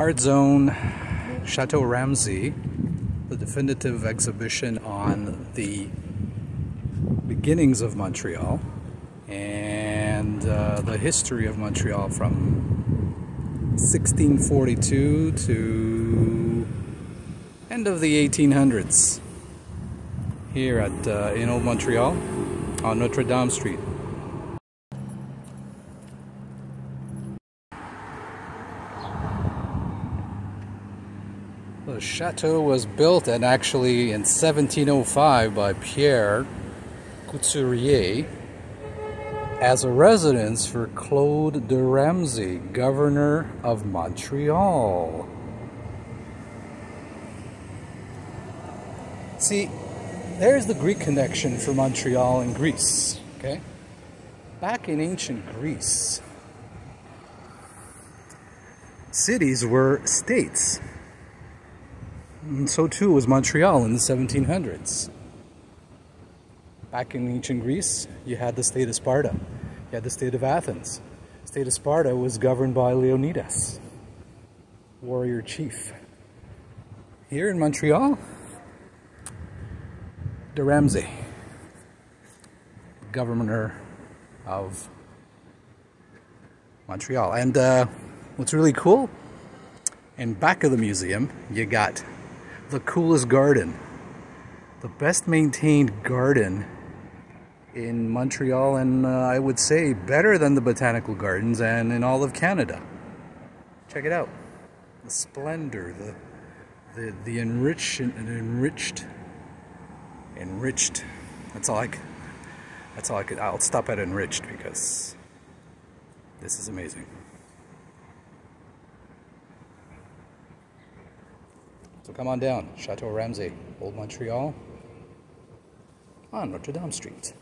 Art Zone Chateau Ramezay, the definitive exhibition on the beginnings of Montreal and uh, the history of Montreal from 1642 to end of the 1800s here at uh, in Old Montreal on Notre Dame Street. The chateau was built and actually in 1705 by Pierre Couturier as a residence for Claude de Ramezay, governor of Montreal. See, there's the Greek connection for Montreal and Greece, okay? Back in ancient Greece, cities were states. And so too was Montreal in the 1700s. Back in ancient Greece, you had the state of Sparta. You had the state of Athens. The state of Sparta was governed by Leonidas, warrior chief. Here in Montreal, de Ramezay, governor of Montreal. And uh, what's really cool, in back of the museum, you got the coolest garden, the best maintained garden in Montreal, and uh, I would say better than the botanical gardens and in all of Canada. Check it out. The splendor, the the the enriched enriched enriched. That's all I. That's all I could. I'll stop at enriched because this is amazing. So come on down, Chateau Ramezay, Old Montreal, on Notre Dame Street.